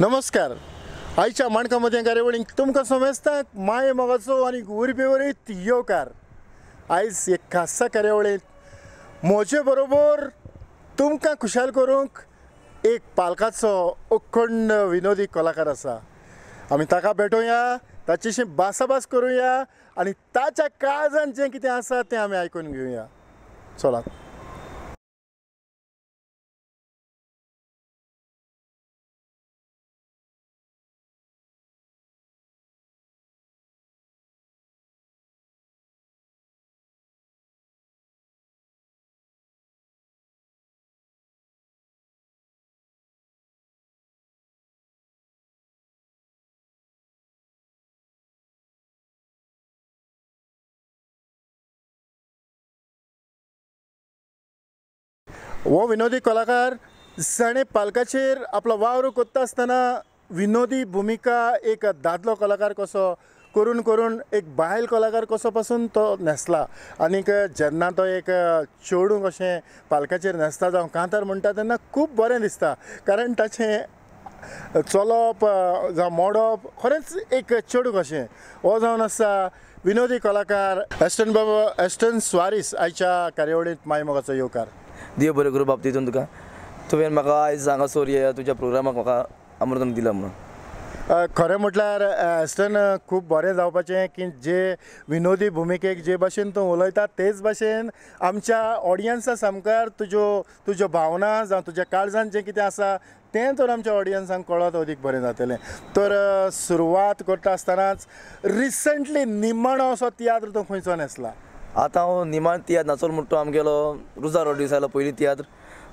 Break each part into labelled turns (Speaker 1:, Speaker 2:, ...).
Speaker 1: नमस्कार. आयच्या माणकामध्ये गारेवळी तुमकां समजता माय मोगाचो आनी उर्बेवरीत येवकार आयज एक खासा कार्यावळींत म्हजे बरोबर तुमकां खुशाल करूंक एक पालकाचो अखंड विनोदी कलाकार आसा. आमी ताका भेटोया ताचेशी भासाभास करुया आनी ताच्या काळजांत जें कितें आसा तें आमी आयकून घेवया चलात हो विनोदी कलाकार जाणें पालकाचेर आपलो वावर कोत्ता आसतना विनोदी भुमिका एक दादलो कलाकार कसो करून करून एक बायल कलाकार कसो पासून तो न्हेसला. आनीक जेन्ना तो एक चेडूं कशें पालकाचेर न्हेसता जावं कांतार म्हणटा तेन्ना खूब बरें दिसता. कारण ताचें चलप जावं मोडप खरेंच एक चेडूं कशें हो जावन आसा विनोदी कलाकार एस्टन बाबा एस्टन स्वारीस आयच्या कार्यावळींत माय मोगाचो येवकार.
Speaker 2: देव बरें करूं बाब तितून तुका. तुवें म्हाका आयज हांगासर ये तुज्या प्रोग्रामाक म्हाका आमंत्रण दिलां म्हणून.
Speaker 1: खरें म्हटल्यार एस्टन खूब बरें जावपाचें की जे विनोदी भुमिकेक जे भाशेन तूं उलयता तेच भाशेन आमच्या ऑडियन्सा सामकार तुज्यो तुज्यो भावना जावं तुज्या काळजांत जें कितें आसा तें तर आमच्या ऑडियन्सांक कळत अदीक बरें जातलें. तर सुरवात करता आसतनाच रिसंटली निमाणो असो तियात्र तो खंयचो न्हेसला
Speaker 2: आतां हांव हो, निमाण तियात्र नाचोल म्हणटा आमगेलो रुजा रॉड्रिगीस आयलो पयलीं तियात्र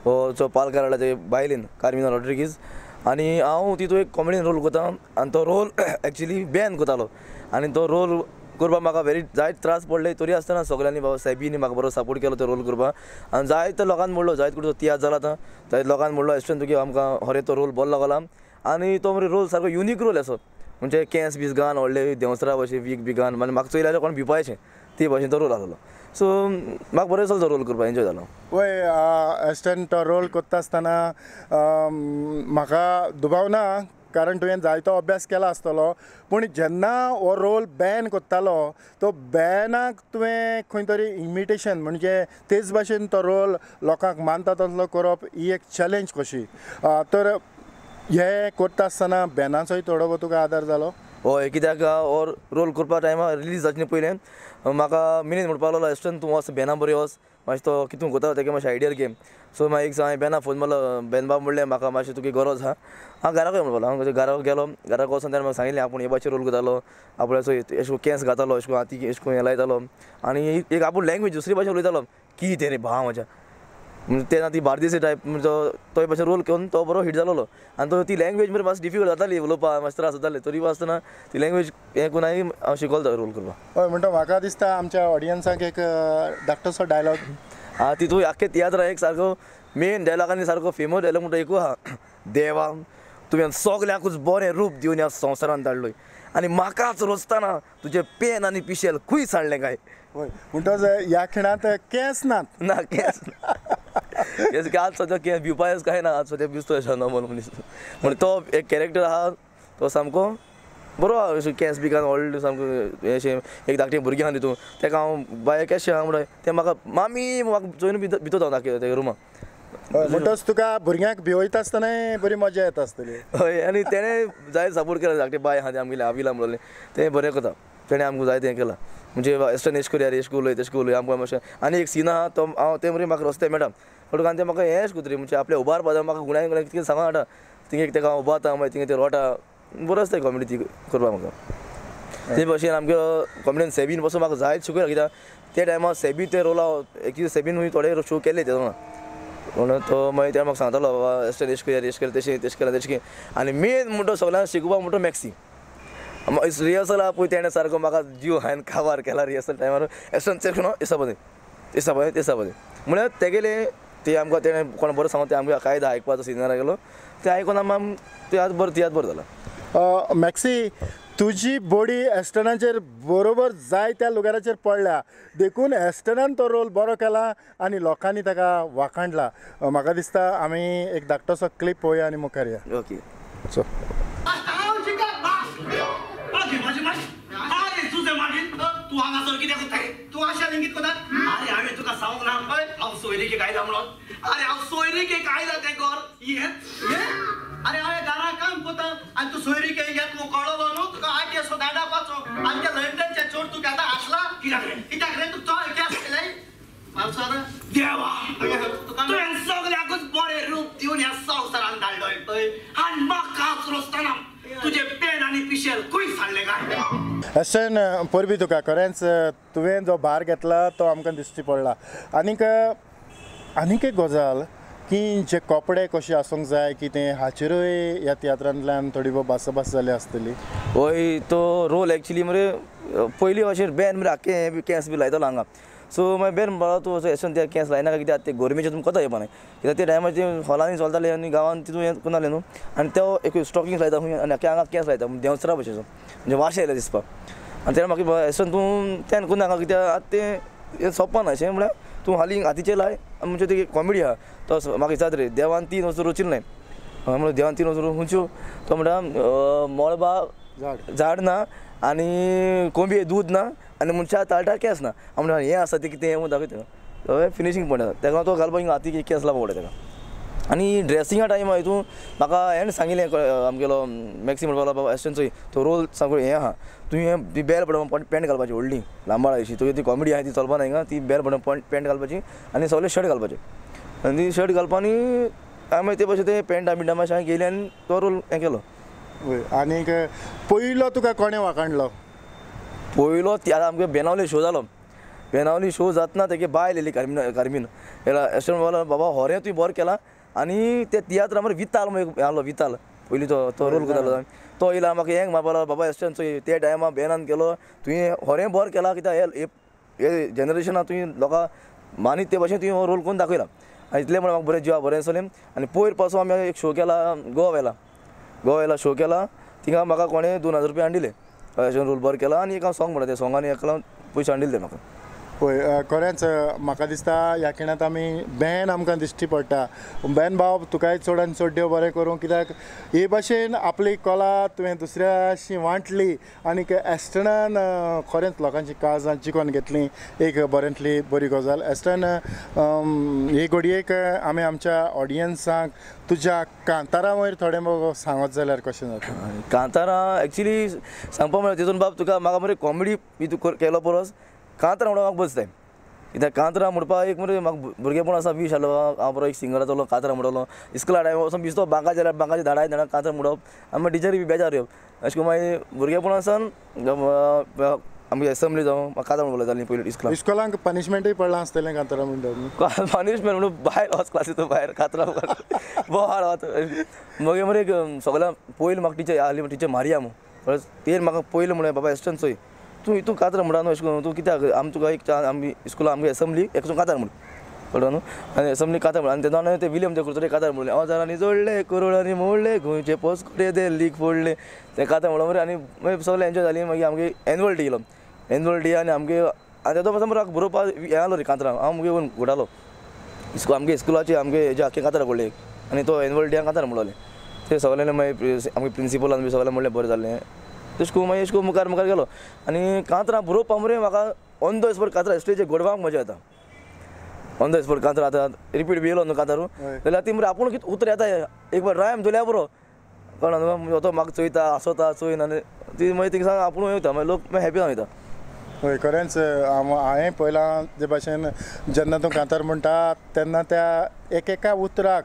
Speaker 2: हो जो पालकार हाडला ते बायलेन कार्मिना रॉड्रिगीस आनी हांव तितून एक कॉमेडीन रोल करता. आनी तो रोल एक्चुली बॅन करतालो. आनी तो रोल करपाक म्हाका व्हेरी जायत त्रास पडले तरी आसतना सगळ्यांनी बाबा साहेबीनी म्हाका बरो सपोर्ट केलो तो रोल करपाक आनी जायत लोकांनी म्हणलो जायत कुठे तियात्र जाला आतां जायत लोकांनी म्हणलो एस्टन तुगे आमकां हरे तो रोल बरो लागला आनी तो मरे रोल सारको युनीक रोल असो. म्हणजे केंस बीस गान व्हडले देवसरा अशें वीक बी गान. म्हणजे म्हाका चोयल्यार कोण भिवपाचें ते भाशेन तो रोल आसलो सो म्हाका बरें दिसलो तो रोल करपाक एन्जॉय जालो
Speaker 1: वय एस्टन तो रोल करता आसतना म्हाका दुबाव ना कारण तुवें जायतो अभ्यास केला आसतलो पूण जेन्ना हो रोल बॅन कोत्तालो तो बॅनाक तुवें खंय तरी इमिटेशन म्हणजे तेच भाशेन तो रोल लोकांक मानता तसलो करप ही एक चॅलेंज कशी? तर हे करता आसतना बॅनाचोय थोडो तुका आदार जालो
Speaker 2: हय कित्याक हो रोल करपा टायमार रिलीज जावचे पयलें म्हाका मिनीत म्हणपाक लागलो एस्टन तूं वच बेना बरी वच मातशें तो कितून कोता तेगे मातशें आयडिया घे सो मागीर एक हांवें बेना फोन मारलो बेन बाब म्हणलें म्हाका मातशें तुगे गरज आहा हांव घराक म्हणपाक हांव घराक गेलो. घराक वचून तेणें म्हाका सांगिल्लें आपूण हे रोल करतालो आपूण असो एशको केंस घातालो एशको हाती एशको हें लायतालो आनी एक आपूण लँग्वेज दुसरी भाशेन उलयतालो की तें रे भाव म्हज्या म्हणजे तेन्ना ती बार्देसी टायप म्हणजे तो भाशेन रोल करून तो बरो हिट जालोलो. आनी तो ती लँग्वेज मरे मातशी डिफिकल्ट जाताली उलोवपाक मातशें त्रास जाताले तरी आसतना ती लँग्वेज हें करून हांवें हांव शिकलो तो रोल करपाक.
Speaker 1: हय म्हणटा म्हाका दिसता आमच्या ऑडियन्साक एक धाकटोसो डायलॉग
Speaker 2: हा तितून आख्खे तियात्र एक सारको मेन डायलॉगांनी सारको फेमस डायलॉग म्हणटा एकू आहा देवा तुवें सगल्यांकूच बरें रूप दिवन ह्या संवसारांत धाडलोय. आनी म्हाकाच रोचताना तुजें पेन आनी पिशेल खूंय सांडलें काय.
Speaker 1: हय म्हणटच ह्या खिणांत केंस नात.
Speaker 2: ना केस केस काय आज सद्या केस भिवपायच काय ना? आज सद्या भिजतो अशें नॉर्मल मनीस म्हणजे तो एक कॅरेक्टर आहा तो सामको बरो आहा अशें केस बिकान व्हडले सामको अशें एक धाकटें भुरगें आहा तितून तेका हांव बाय केशें आहा म्हणून तें म्हाका मामी म्हाका चोयन भितर हांव दाखय तेगे
Speaker 1: हय, म्हणटच तुका भुरग्यांक भिवयता आसतना बरी मजा येता आसतली
Speaker 2: हय आनी तेणें जाय सपोर्ट केला धाकटे बाय आहा ते आमगेले आविला म्हणले तें बरें करता तेणें आमकां जाय तें केलां। म्हणजे एस्टन एश करया रे एश उलय तेश उलय आमकां मातशें आनी एक सीन आहा तो हांव तें मरे म्हाका रस्ते मेळटा आनी तें म्हाका हें कुत्री म्हणजे आपल्या उबार पावता म्हाका गुणाय गुणाय कितें सांगा हाडा तिंगे तेका हांव उबारता मागीर तिंगे ते रोटा बरो आसता कॉमेडी ती करपाक म्हाका ते भशेन आमगे कॉमेडीन सेबीन पासून म्हाका जायत शिकूया कित्याक ते टायमार सेबी ते रोला एक सेबीन थोडे शो केले ते म्हणून तो मागीर ते म्हाका सांगतालो बाबा एश एश करया एश केलें तशें तेश केलें तशें आनी मेन म्हणटो सगळ्यांक शिकोवपाक म्हणटो मॅक्सी रिहर्सल पळय तेणें सारको म्हाका जीव हांवें काबार केला रिहर्सल टायमार एस्टन चेक न्हू पदे तेसा पदे म्हळ्यार तेगेले ती आमकां तेणें कोणा बरो सांगतो ते आम्ही कायदा आयकपाचो सिनियराक गेलो तें आयकून आमी तियात बरो तियात बरं
Speaker 1: झालं. मॅक्सी तुजी बॉडी एस्टनाचेर बरोबर जाय त्या लुगाराचेर पडल्या. देखून एस्टनान तो रोल बरो केला आनी लोकांनी ताका वाखाणला. म्हाका दिसता आमी एक धाकटोसो क्लिप पळोवया आनी मुखार या.
Speaker 2: ओके.
Speaker 1: सो
Speaker 3: तू हांगासर कित्याक तू आशा लिंगीत कोता तुका सांगूंक ना पळय हांव सोयरीक आयला म्हणून अरे हांव सोयरीक आयला तें घर ये हे अरे हांवें घरा काम कोता आनी तूं सोयरीक येत न्हू कळलो न्हू तुका आठ येसो धाडपाचो आनी त्या लंडनचे चोर तुका आतां आसला कित्याक रे कित्याक रे तूं चोय केस केलें माणसानं देवा तुवें सगळ्याकूच बरें रूप दिवन ह्या संवसारान धाडलोय पळय आनी म्हाकाच रस्ताना तुजे पेन आनी पिशेल खंय सांडले काय
Speaker 1: अशें परबी तुका खरेंच तुवें जो भार घेतला तो आमकां दिश्टी पडला. आनीक आनीक एक गजाल की जे कपडे कशे आसूंक जाय कितें हाचेरूय ह्या तियात्रांतल्यान थोडी भासाभास जाली आसतली.
Speaker 2: हय तो रोल एक्चुली मरे पयलीं अशें बॅन मरे आख्खें बी केंस बी लायतालो हांगा. सो मागीर बेन म्हणलो तूं असो एशन ते केंस लायनाका कित्याक ते गोरमेचे तुमकां कोता येवपा न्हय कित्याक ते टायमार ते हॉलांनी चलताले आनी गांवांत तितून हें करनाले न्हू आनी तो एक स्टॉकिंग लायता खंय आनी आख्या हांगा केंस लायता देंवसरा भशेचो म्हणजे वाशे येयले दिसपाक आनी तेन्ना म्हाका एशन तूं त्यान करनाका कित्याक आतां तें हें सोंपना अशें म्हळ्यार तूं हाली हातीचेर लाय म्हणजे ती कॉमेडी आहा तो म्हाका दिसता रे देवान तीन वस्तू रचिल्ले म्हणून देवान तीन वस्तू खंयच्यो तो म्हणटा मळबा
Speaker 1: झाड.
Speaker 2: झाड ना आनी कोंबी दूद ना आनी मनशा ताळटा केंस ना. हांव हें आसा तें कितें हें दाखयता फिनिशींग पॉयंट आसा तेका तो घालपाक हाती हातीक केंस लावपा पडटा तेका आनी ड्रेसिंगा टायमा हितून म्हाका हें सांगिल्लें आमगेलो मॅक्सी म्हणपाक लागलो बाबा एस्टनचो तो रोल सांगू हें आहा तुवें हें ती बेल पडप पॅन्ट घालपाची व्हडली लांबाळ अशी तुवें ती कॉमेडी आहा ती चलपा ना हिंगा ती बेल पडोवप पॅन्ट घालपाची आनी सगळे शर्ट घालपाचे. आनी ती शर्ट घालपा आनी हांवें ते भशेन ते पॅन्टा बिंटा मातशें हांवें गेली आनी तो रोल हें केलो.
Speaker 1: आनीक पयलो तुका कोणें वाखाणलो
Speaker 2: पयलो आतां आमगे बेनावली शो जालो. बेनावली शो जातना तेगे बायल येयली कार्मीन. कार्मीन एस्टन बोला बाबा होरें तुवें बरें केलां? आनी ते तियात्र मरे विताल आहलो विताल. पयलीं तो तो रोल करतालो तो येयला म्हाका हेंग मारपा लागलो बाबा चोय ते टायमा बेनान केलो. तुवें होरें बरें केलां कित्याक हे हे जनरेशना तुवें लोकां मानीत ते भशेन तुवें हो रोल करून दाखयला आनी इतलें म्हणून म्हाका बरें जिवा बरें दिसलें आनी पयरपासून आमी एक शो केला गोवा व्हेला गोव्याला शो केला. थिंगा म्हाका कोणें दोन हजार रुपया हाडिल्ले अशें रोल बरें केला आनी एक हांव सॉंग म्हणटा ते सॉंगान एक लागून पयशे हाडिल्ले म्हाका
Speaker 1: पळय खरेंच म्हाका दिसता ह्या खिणांत आमी बॅन आमकां दिश्टी पडटा. बॅन भाव तुकाय चडान चड देव बरें करूं कित्याक हे भाशेन आपली कला तुवें दुसऱ्याशी वांटली आनीक एस्टर्नान खरेंच लोकांची काळजां जिखोन घेतली. एक बऱ्यांतली बरी गजाल. एस्टर्न हे घडयेक आमी आमच्या ऑडियन्सांक तुज्या कांतारा वयर थोडें सांगत जाल्यार कशें जाता?
Speaker 2: कांतारा एक्चुली सांगपा म्हळ्यार तितून बाब तुका म्हाका मरे कॉमेडी बी तूं केलो परस. कांतारा म्हणून म्हाका बसताय. कित्याक कांतारा म्हणपाक एक मरे म्हाका भुरगेपण आसा वीश आहलो हांव बरो एक सिंगर जालो कांतारा म्हणलो इस्कुला टायम वचून बिस्तो बांका जाल्यार बांकाचे धाडाय धाडा कांतारा म्हणप मागीर टिचरी बी बेजार येवप अशें करून मागीर भुरगेपण आसान आमगे एसंब्ली जावं म्हाका कांतारा म्हणलो जाली पयलीं इस्कुलान
Speaker 1: इस्कॉलांक पनिशमेंटूय पडलां आसतलें कांतारा म्हणटा
Speaker 2: पनिशमेंट म्हणून भायर वच क्लासीचो भायर कातरा बोहाड वत मगे मरे एक सगळ्यां पयलीं म्हाका टिचर आहली टिचर मारया म्हणून तेर म्हाका पयलीं म्हणलें बाबा एस्टन चोय तूं हितून कातर म्हणा न्हू अशें करून तूं कित्याक आमी तुका एक आमी स्कुला आमगे एसंब्ली एक कातार म्हण कळ्ळो न्हू आनी एसंब्ली कातार म्हणून आनी तेन्ना हांवें ते विलियम ते करतले कातार म्हणलें अवजारांनी जोडले करोडांनी मोडले गोंयचे पोसकडे दे लीक फोडले. ते कातार म्हणलो मरे आनी मागीर सगळें एन्जॉय जाली मागीर आमगे एन्युअल डे येयलो एन्युअल डे आनी आमगे आनी तेदो पासून म्हाका बरोवपाक हें आलो रे कातरां हांव मुगे येवन घोटालो स्कूल आमगे स्कुलाचे आमगे हेजे आख्खे कातार पडले आनी तो एन्युअल डे कातार म्हणलोले ते सगळ्यांनी मागीर आमगे प्रिंसिपलान बी सगळें म्हणलें बरें जालें तेश करून मागीर अशें करून मुखार मुखार गेलो आनी कांतरां बरोवपा मरे म्हाका ऑन द स्पॉट कांतरां स्टेजीर घडोवपाक मजा येता ऑन द स्पॉट कांतरां आतां रिपीट बी येयलो न्हू कांतारू. जाल्यार ती मरे आपूण कितें उतर येता एक बार रायम दोल्या बरो। कळना न्हू तो म्हाका चोयता आसोता चोयन आनी ती मागीर तिका सांग आपूण वयता मागीर लोक मागीर हॅपी जावन वयता
Speaker 1: हय खरेंच हांव पयलां जे भाशेन जेन्ना तूं कांतार म्हणटा तेन्ना त्या एक एका उतराक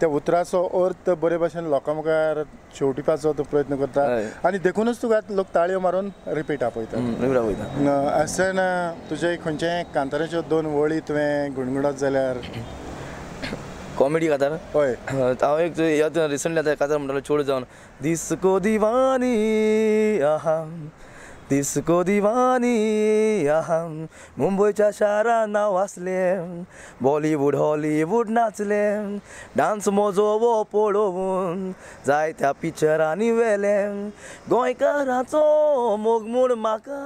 Speaker 1: त्या उतराचो अर्थ बरे भाशेन लोकां मुखार शेवटिपाचो तूं प्रयत्न करता. आनी देखूनच तुका लोक ताळयो मारून रिपीट आपयता अशें तुजे खंयचे कांताराच्यो दोन वळी तुवें गुणगुणत जाल्यार?
Speaker 2: कॉमेडी कातार?
Speaker 1: हय.
Speaker 2: हांव एक याद रिसंटली आतां कातार म्हणटालो चोड जावन दिसको दिवानी आहा दिसको दिवानी अहम मुंबयच्या शारान नांव बॉलिवूड हॉलिवूड नाचलें डान्स मोजो वो पळोवन जायत्या पिक्चरांनी वेले गोंयकाराचो मोग म्हूण म्हाका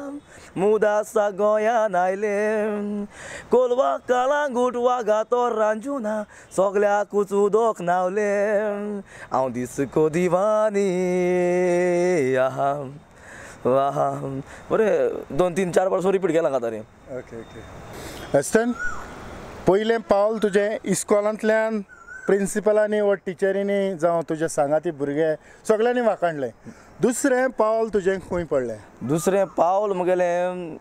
Speaker 2: मुदासा गोंयान आयलें कोलवा कालांगूट वागा तो रांजुना सगल्याकूच उदोक नावलें हांव दिसको दिवानी अहम बरें दोन तीन चार वर्सां रिपीट केला आता रे
Speaker 1: ओके ओके एस्टन पयलें पावल तुजें इस्कॉलांतल्यान प्रिंसिपलांनी व टिचरींनी जावं तुजे सांगाती भुरगे सगळ्यांनी वाखाणलें दुसरें पावल तुजें खंय पडलें?
Speaker 2: दुसरें पावल मुगेलें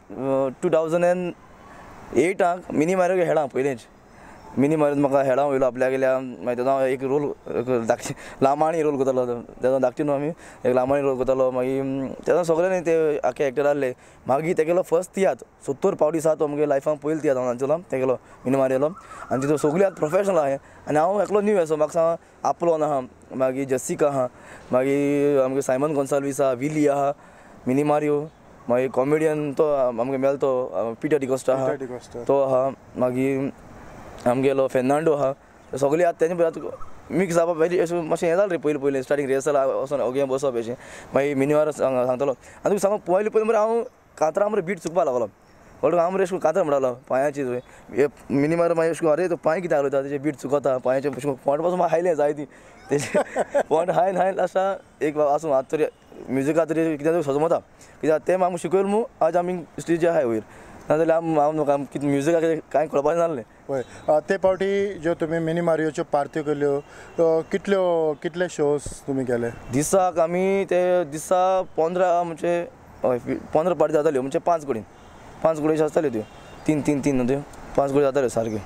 Speaker 2: टू थावजंड एन एटाक मिनी मारियो खेळा पयलेंच मिनी मारियोत म्हाका खेळा वयलो आपल्या गेल्या मागीर तेजो हांव एक रोल धाकटी लांबाणी रोल करतालो तेजो धाकटी न्हू आमी एक लांबाणी रोल करतालो मागीर तेजो सगळ्यांनी ते आख्खे एक्टर आहले मागीर ते गेलो फर्स्ट तियात सत्तर पावटी आसा तो मुगे लायफान पयलो तियात हांव नाचलो ते गेलो मिनी मारियलो आनी तितून सगळी आतां प्रोफेशनल आहाय आनी हांव एकलो न्यू असो म्हाका सांग आपलोन आहा मागीर जस्सिका आहा मागीर आमगे सायमन गोन्साल्वीस आहा विली आहा मिनी मारियो. मागीर कॉमेडियन तो आमगे मेल तो पिटर डिकोस्टा आहा. तो आहा मागीर आमगेलो फेर्नांडो आहा सगळीं आतां तेंचे आतां मिक्स जावपा पयलीं अशें मातशें हें जालें रे पयलीं पयलीं स्टार्टींग रिहर्सल वचोन ओगे बसप अशें मागीर मिनिवार सांगतलो. आनी तुका सांगू पयलीं पयलीं मरे हांव कातरां मरे बीट चुकपा लागलो. बट हांव मरे अशें करून कातर म्हणटालो पांयाची हे मिनिमार मागीर अशें करून अरे तो पांय कित्याक उलयता तेजे बीट चुकता पांयाचे अशें करून पोंटपासून हायलें जाय ती तेजे पोंट हायन हायन लास्टा एक आसूं आतां तरी म्युजिका तरी कित्याक सजमता. कित्याक तें आमकां शिकयल मू आज आमी स्टेजी आहाय वयर नाजाल्यार आम हांव म्हाका कितें म्युजिका कांय कळपाचें नासलें
Speaker 1: पळय ते फावटी ज्यो तुमी मिनी मारियोच्यो पार्ट्यो केल्यो कितल्यो कितले शोज तुमी केले?
Speaker 2: दिसाक आमी ते दिसा पंदरा म्हणजे हय पंदरा पार्टी जाताल्यो म्हणजे पांच कडेन पांच कडेन आसताल्यो त्यो तीन तीन तीन न्हू त्यो पांच कडेन जाताल्यो सारक्यो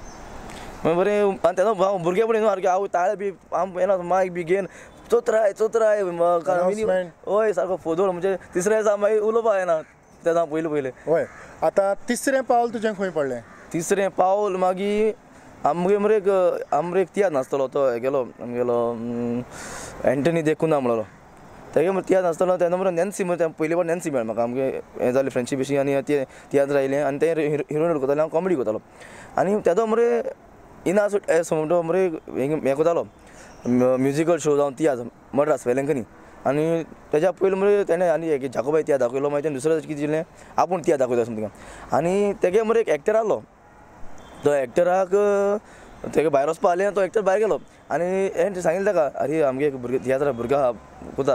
Speaker 2: मागीर बरें आनी तेन्ना हांव भुरगेपणी न्हू सारकें हांव ताळे बी हांव येना मायक बी घेवन चोत्राय चोत्राय. हय सारको फोदोळ म्हणजे तिसऱ्या दिसा मागीर उलोवपा येना तेन्ना पयलीं पयलें
Speaker 1: हय. आतां तिसरें पावल तुजें खंय पडलें
Speaker 2: तिसरें पावल मागीर आमगे मरे एक आमरे एक तियात्र नासतलो तो गेलो आमगेलो एंटनी देखुना म्हणलो. तेगे मरे तियात्र नासतलो तेन्ना मरे नॅन्सी मरे पयलीं फावट नॅन्सी मेळ म्हाका आमगे हें जालें फ्रेंडशीप अशी आनी ते तियात्र आयलें आनी ते हिरोइन करताले हांव कॉमेडी करतालो आनी तेजो मरे इना म्हणटो मरे हें करतालो म्युजिकल शो जावन तियात्र मड्रास वेलंकनी आनी तेज्या पयलीं मरे तेणें आनी एक जाकोबाई तियात्र दाखयलो मागीर तेणें दुसरें कितें दिलें आपूण त्या दाखयता अशें तिका आनी तेगे मरे एक एक्टर आहलो तो एक्टराक तेगे भायर वचपा आसलें तो एक्टर भायर गेलो. आनी हें सांगिल्लें ताका अरे आमगे एक भुरगे तियात्र भुरगो आहा कोता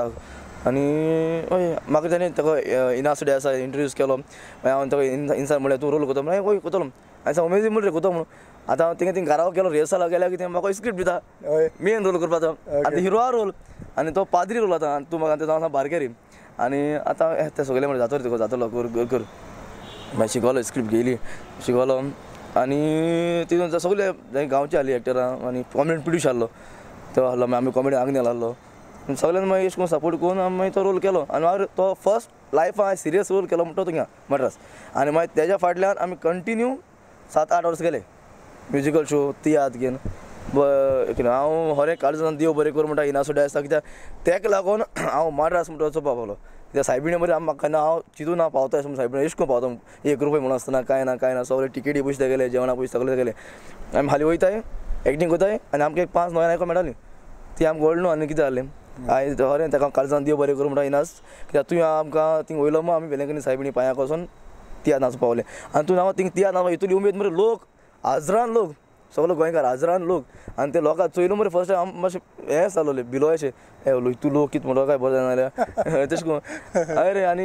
Speaker 2: आनी हय म्हाका तेणें ताका इनास डे आसा इंट्रोड्यूस केलो. मागीर हांव ताका इन्सान म्हणल्यार तूं रोल कोता म्हणल्यार हय कोतलो हांवें सांग उमेदीन म्हणलें कोतो म्हणून. आतां हांव तिंगा थिंगा घराव केलो रिहर्सल गेल्यार कितें म्हाका स्क्रिप्ट दिता मेन रोल करपाचो आतां हिरो रोल आनी तो पाद्री रोल आतां तूं म्हाका तें हांव बारकेरी. आनी आतां तें सगळें म्हणलें जातलो तुका जातलो कर कर. कर मागीर शिकलो स्क्रिप्ट घेयली शिकलो आनी तितून सगळे थंय गांवचे आहली एक्टरां आनी कॉमेडी प्रोड्यूस आहलो तो आहलो मागीर आमी कॉमेडी आग्नेल आहलो सगळ्यांनी मागीर अशें करून सपोर्ट करून मागीर तो रोल केलो. आनी मागीर तो फर्स्ट लायफान हांवें सिरियस रोल केलो म्हणटा तो थिंगा आनी मागीर तेज्या फाटल्यान आमी कंटिन्यू सात आठ वर्स गेले. म्युजिकल शो तियात घेवन कितें हांव हर एक काळजान देव बरें कर म्हणटा इनासो आसता कित्याक तेका लागून हांव माड्रास म्हणटा वचपा पावलो. कित्याक सायबिणी मरे म्हाका ना हांव चितून हांव पावता अशें सायबिणी अशें करून पावता. एक रुपया म्हणून आसतना कांय ना कांय ना सगळे टिकेटी पयशे गेले जेवणा पयशे सगळे गेले. आमी हालीं वयताय एक्टींग कोताय आनी आमकां एक पांच नव्यान आयको मेळटाली ती आमकां व्हडलो न्हू आनी कितें जालें आयज हरें ताका काळजान देव बरें करूं म्हणटा इनास कित्याक तुवें आमकां थिंग वयलो मग आमी वेलेंकनी सायबिणी पांयाक वचोन तियात नाच पावले. आनी तूं हांव थिंग तियात नाच हितून उमेद मरे लोक आजरान लोक सगलो गोंयकार आजरान लोक आनी ते लोकांक चोयलो मरे फर्स्ट टायम मातशें हें जालोलें भिलो अशें हे तूं लोक कितें म्हणलो काय बरें जालें तशें करून. अरे आनी